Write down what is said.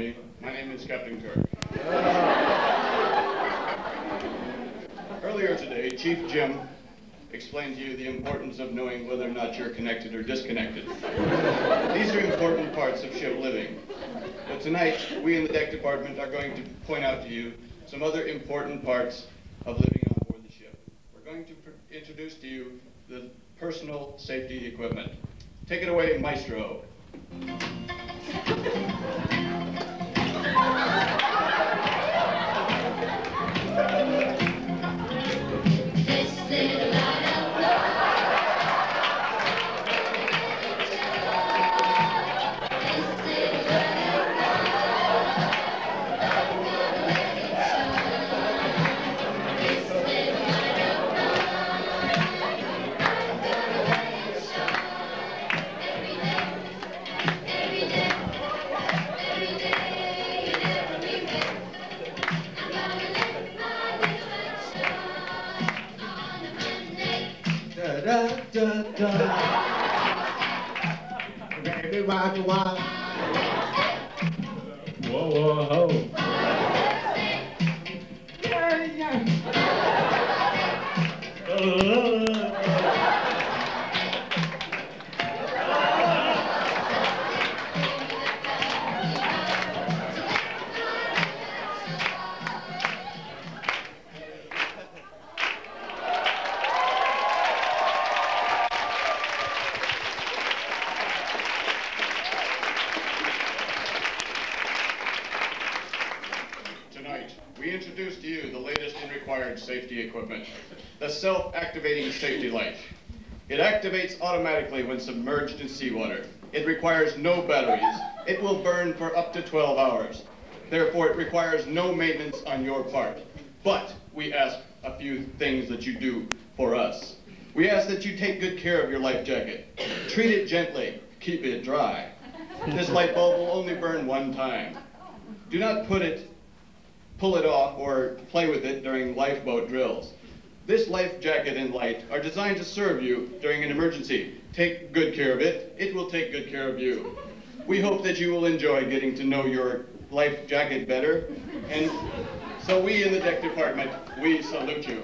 me. My name is Captain Kirk. Earlier today, Chief Jim explained to you the importance of knowing whether or not you're connected or disconnected. These are important parts of ship living. But tonight, we in the deck department are going to point out to you some other important parts of living on board the ship. We're going to introduce to you the personal safety equipment. Take it away, Maestro. Da da da. Baby, rock a while. Whoa, whoa, ho. Yeah, yeah. Tonight, introduce to you the latest in required safety equipment, the self-activating safety light. It activates automatically when submerged in seawater. It requires no batteries. It will burn for up to 12 hours. Therefore, it requires no maintenance on your part. But we ask a few things that you do for us. We ask that you take good care of your life jacket. Treat it gently. Keep it dry. This light bulb will only burn one time. Do not put it pull it off or play with it during lifeboat drills. This life jacket and light are designed to serve you during an emergency. Take good care of it. It will take good care of you. We hope that you will enjoy getting to know your life jacket better. And so we in the deck department, we salute you.